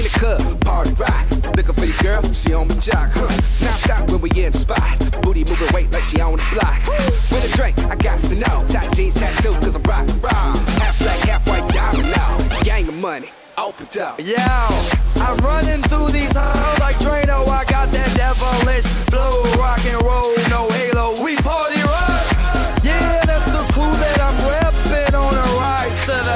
In the club, party rock. Looking for your girl, she on my jock. Huh. Now stop when we in the spot. Booty moving weight like she on the block. With a drink, I got to know. Tight jeans tattoo, cause I'm rock, rock. Half black, half white diamond now. Gang of money, open up. Yo, I'm running through these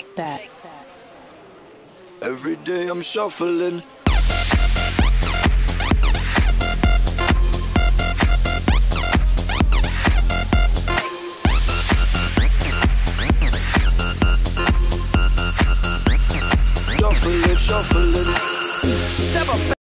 Shake that. Every day I'm shuffling. Shuffling, shuffling. Step up.